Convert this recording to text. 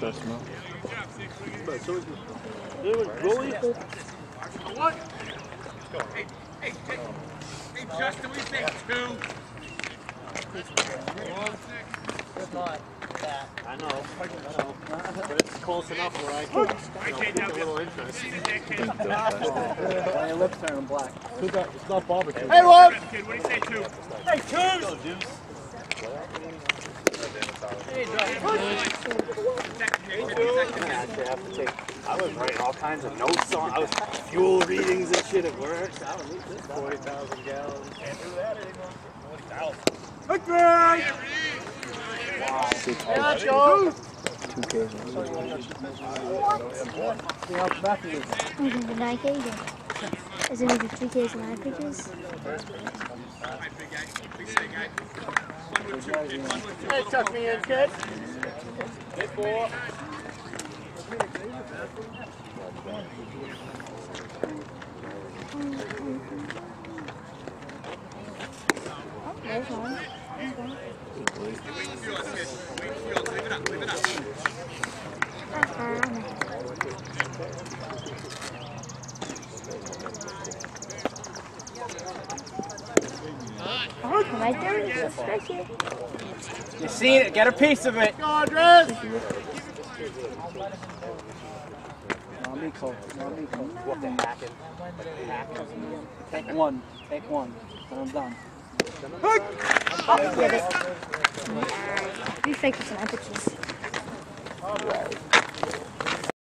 run support. That's probably unintentional. Good, and that's- that's- I'm so sick. Go on. I'm out. oh, good. There was goalie. I know, I know. But it's close enough where I can, you know, a little interest. My lips turn black. It's not barbecue. Hey, what? Hey, two. Lord. I actually have to take. I was writing all kinds of notes on. I was fuel readings and shit at work. I don't need this. Forty thousand gallons. Let's go. See how back it is. I'm going to 9 K again. Is it maybe 3 Ks and 9 pitches? Hey, tuck me in, kid. Hey, four. Oh, there's one. There's one. Come right there. It's right here. You seen it? Get a piece of it. Andres. Not me, What the hacking? Take one. Take one. And I'm done. Get it. You fake some pitches.